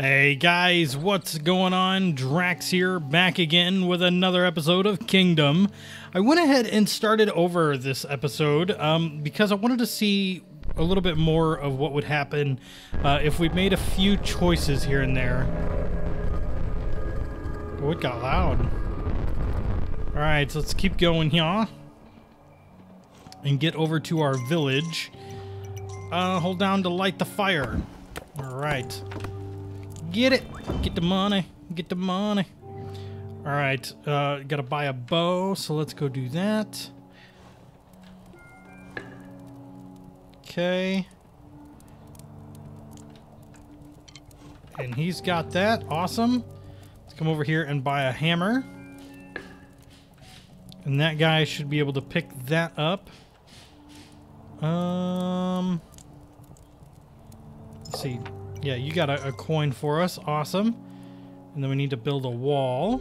Hey guys, what's going on? Draax here, back again with another episode of Kingdom. I went ahead and started over this episode um, because I wanted to see a little bit more of what would happen uh, if we made a few choices here and there. Oh, it got loud. Alright, so let's keep going here. And get over to our village. Uh, hold down to light the fire. Alright. Get it. Get the money. Get the money. Alright, uh, gotta buy a bow, so let's go do that. Okay. And he's got that. Awesome. Let's come over here and buy a hammer. And that guy should be able to pick that up. Um, let's see. Yeah, you got a, a coin for us. Awesome. And then we need to build a wall.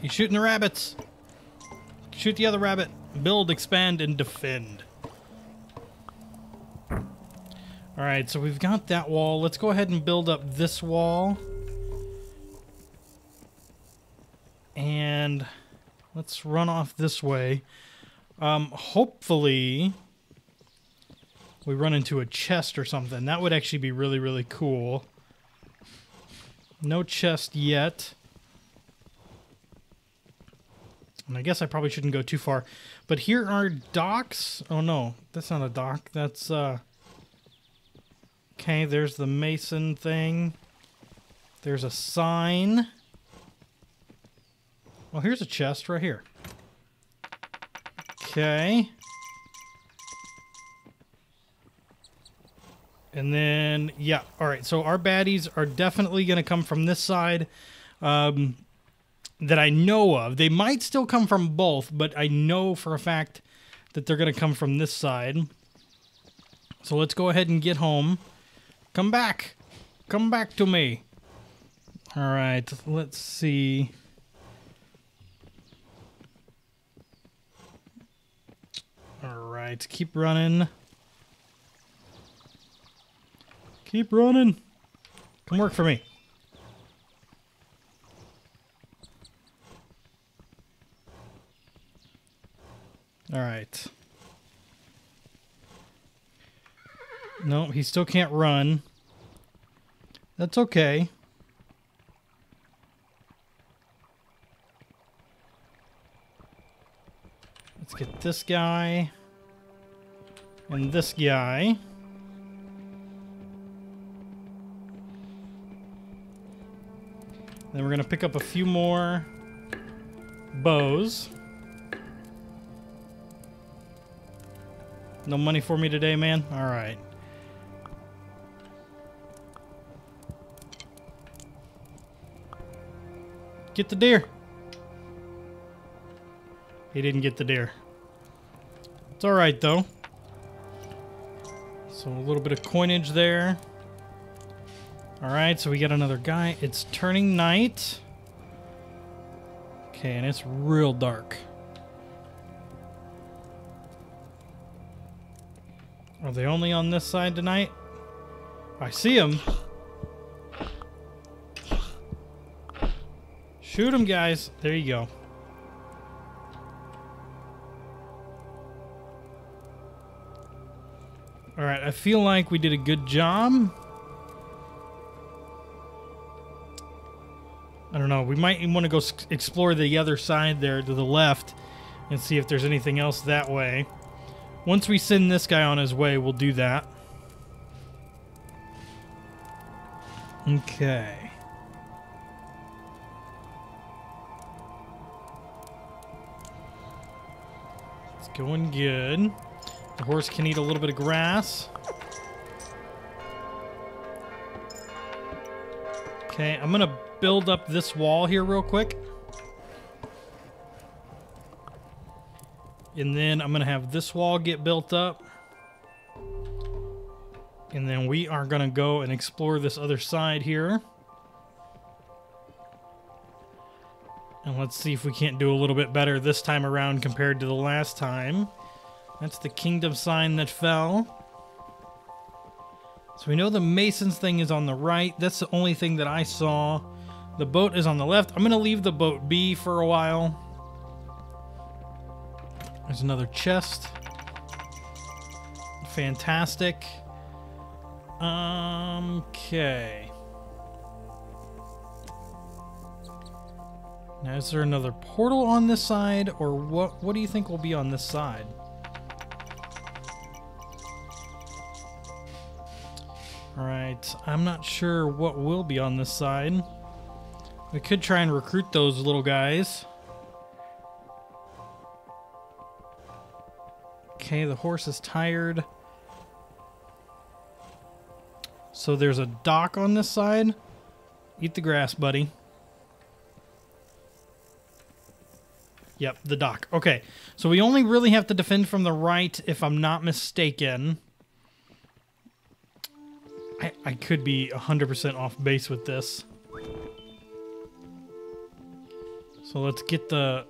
He's shooting the rabbits. Shoot the other rabbit. Build, expand, and defend. Alright, so we've got that wall. Let's go ahead and build up this wall. And let's run off this way. Um, hopefully we run into a chest or something. That would actually be really, really cool. No chest yet. And I guess I probably shouldn't go too far. But here are docks. Oh no, that's not a dock. That's, uh... Okay, there's the mason thing. There's a sign. Well, here's a chest right here. Okay. And then, yeah, all right. So our baddies are definitely going to come from this side um, that I know of. They might still come from both, but I know for a fact that they're going to come from this side. So let's go ahead and get home. Come back. Come back to me. All right, let's see. All right, keep running. Keep running. Come work for me. All right. No, he still can't run. That's okay. Let's get this guy and this guy. Then we're going to pick up a few more bows. No money for me today, man? All right. Get the deer. He didn't get the deer. It's all right, though. So a little bit of coinage there. All right, so we got another guy. It's turning night. Okay, and it's real dark. Are they only on this side tonight? I see them. Shoot them, guys. There you go. All right, I feel like we did a good job. Don't know. We might want to go explore the other side there to the left and see if there's anything else that way. Once we send this guy on his way, we'll do that. Okay. It's going good. The horse can eat a little bit of grass. Okay, I'm to build up this wall here real quick. And then I'm to have this wall get built up. And then we are to go and explore this other side here. And let's see if we can't do a little bit better this time around compared to the last time. That's the kingdom sign that fell. So we know the Masons thing is on the right. That's the only thing that I saw. The boat is on the left. I'm going to leave the boat be for a while. There's another chest. Fantastic. Um, okay. Now, is there another portal on this side, or what? What do you think will be on this side? Right, I'm not sure what will be on this side. We could try and recruit those little guys. Okay, the horse is tired. So there's a dock on this side. Eat the grass, buddy. Yep, the dock. Okay, so we only really have to defend from the right, if I'm not mistaken. I, could be 100% off base with this. So let's get the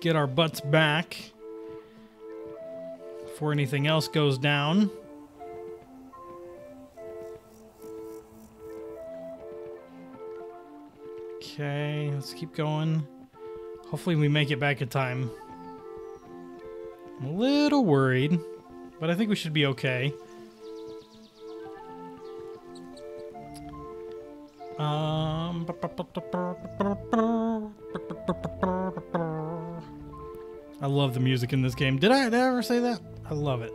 get our butts back before anything else goes down. Okay, let's keep going. Hopefully we make it back in time. I'm a little worried, but I think we should be okay. I love the music in this game. Did I, did I ever say that? I love it.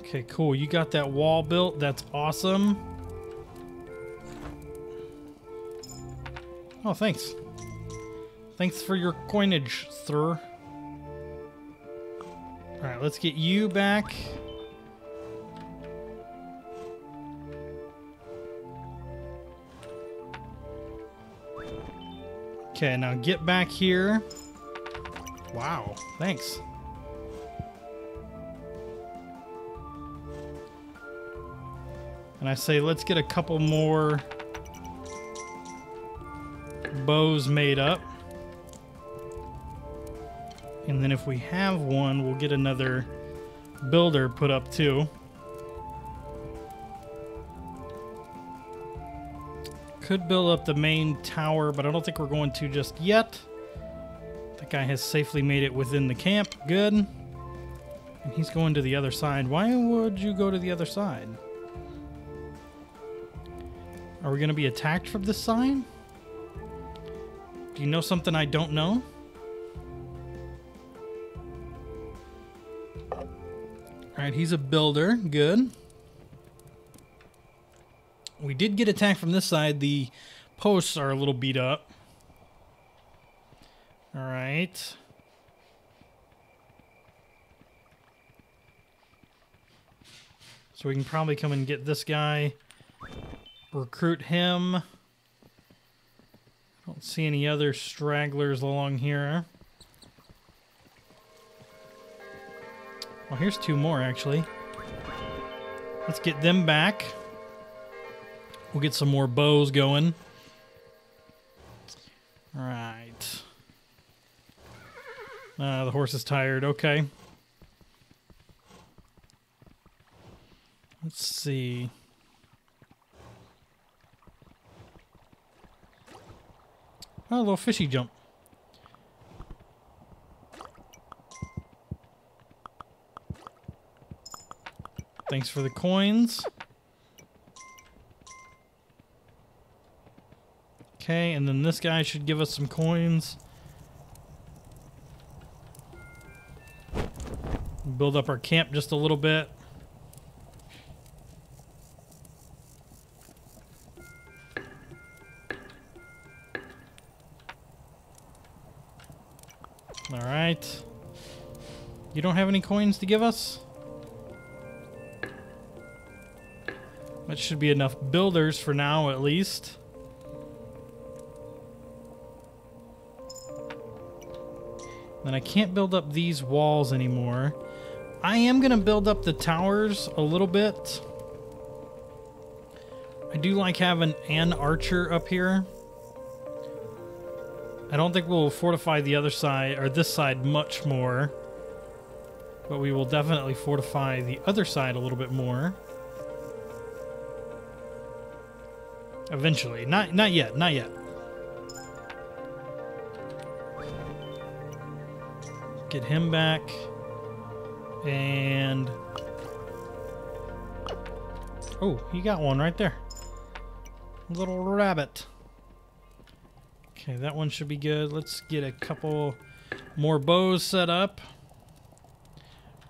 Okay, cool. You got that wall built. That's awesome. Oh, thanks. Thanks for your coinage, sir. Alright, let's get you back. Okay, now get back here. Wow, thanks. And I say, let's get a couple more bows made up. And then if we have one, we'll get another builder put up too. Could build up the main tower, but I don't think we're going to just yet. That guy has safely made it within the camp. Good. And he's going to the other side. Why would you go to the other side? Are we going to be attacked from this side? Do you know something I don't know? Alright, he's a builder. Good. We did get attacked from this side. The posts are a little beat up. All right. So we can probably come and get this guy. Recruit him. Don't see any other stragglers along here. Well, here's two more, actually. Let's get them back. We'll get some more bows going. All right. Uh, the horse is tired. Okay. Let's see. Oh, a little fishy jump. Thanks for the coins. Okay, and then this guy should give us some coins. Build up our camp just a little bit. All right. You don't have any coins to give us? That should be enough builders for now, at least. Then I can't build up these walls anymore. I am going to build up the towers a little bit. I do like having an archer up here. I don't think we'll fortify the other side, or this side, much more. But we will definitely fortify the other side a little bit more. Eventually. Not not yet, not yet. Get him back. And Oh, he got one right there. Little rabbit. Okay, that one should be good. Let's get a couple more bows set up.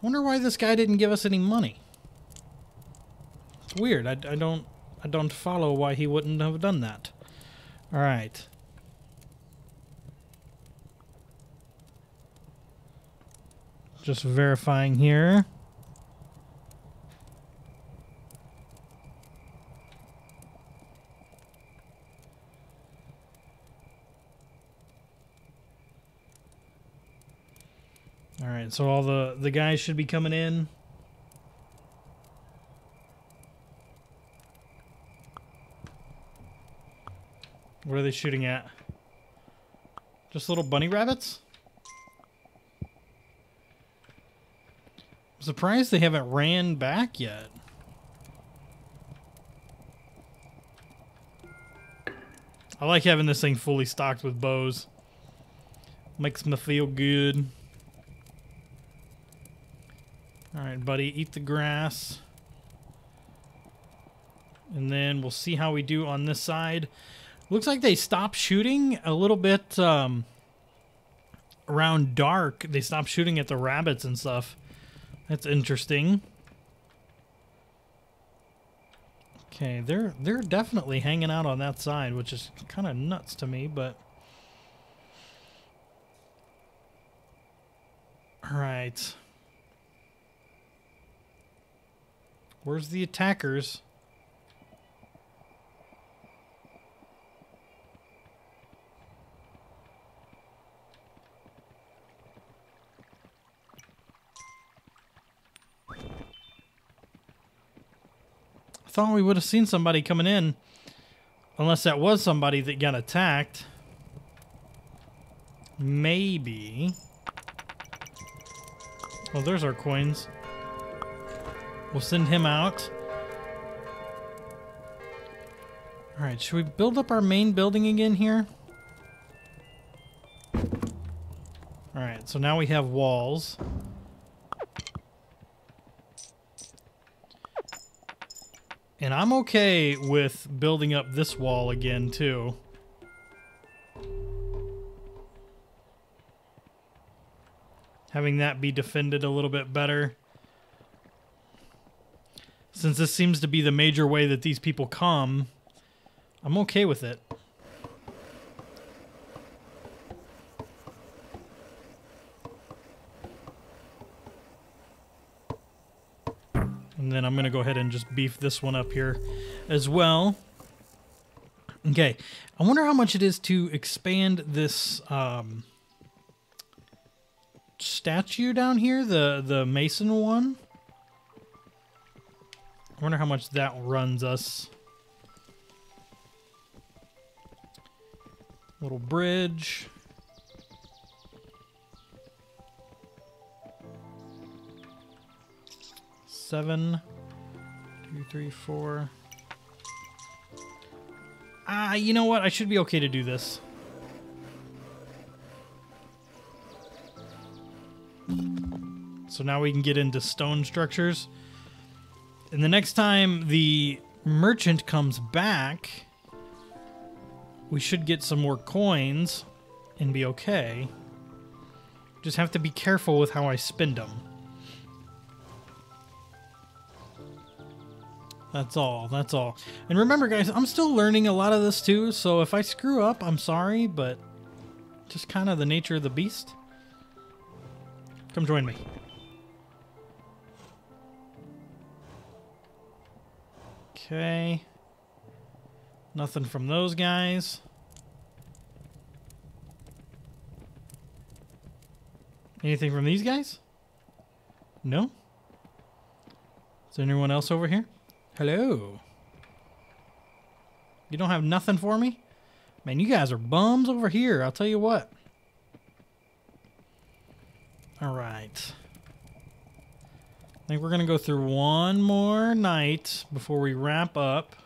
Wonder why this guy didn't give us any money. It's weird. I, I don't I don't follow why he wouldn't have done that. All right. Just verifying here. All right, so all the the guys should be coming in. What are they shooting at? Just little bunny rabbits? I'm surprised they haven't ran back yet. I like having this thing fully stocked with bows. Makes me feel good. Alright, buddy, eat the grass. And then we'll see how we do on this side. Looks like they stopped shooting a little bit um, around dark. They stopped shooting at the rabbits and stuff. That's interesting. Okay, they're they're definitely hanging out on that side, which is kind of nuts to me, but All right. Where's the attackers? Thought we would have seen somebody coming in. Unless that was somebody that got attacked. Maybe. Oh, there's our coins. We'll send him out. Alright, should we build up our main building again here? Alright, so now we have walls. And I'm okay with building up this wall again, too. Having that be defended a little bit better since this seems to be the major way that these people come, I'm okay with it. Then I'm going to go ahead and just beef this one up here as well. Okay, I wonder how much it is to expand this um, statue down here, the, the mason one. I wonder how much that runs us. Little bridge. Seven, two, three, four. Ah, you know what? I should be okay to do this. So now we can get into stone structures. And the next time the merchant comes back, we should get some more coins and be okay. Just have to be careful with how I spend them. That's all. That's all. And remember, guys, I'm still learning a lot of this too, so if I screw up, I'm sorry, but just kind of the nature of the beast. Come join me. Okay. Nothing from those guys. Anything from these guys? No? Is there anyone else over here? Hello. You don't have nothing for me? Man, you guys are bums over here. I'll tell you what. All right. I think we're going to go through one more night before we wrap up.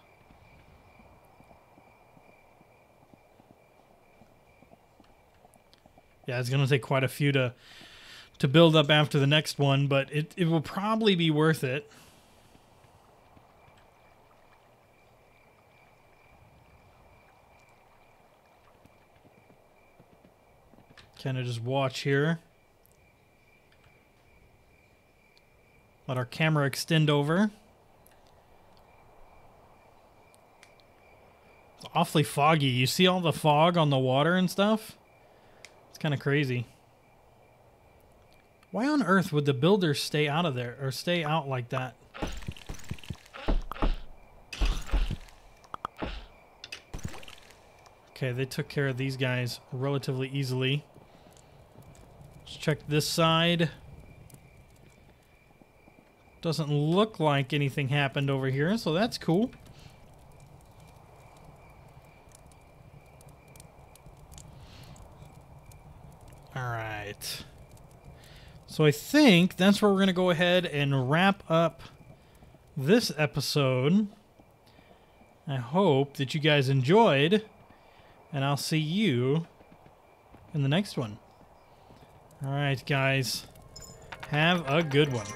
Yeah, it's going to take quite a few to to build up after the next one, but it, it will probably be worth it. Kind of just watch here. Let our camera extend over. It's awfully foggy. You see all the fog on the water and stuff? It's kind of crazy. Why on earth would the builders stay out of there or stay out like that? Okay, they took care of these guys relatively easily. Check this side. Doesn't look like anything happened over here, so that's cool. Alright. So I think that's where we're going to go ahead and wrap up this episode. I hope that you guys enjoyed, and I'll see you in the next one. All right, guys. Have a good one.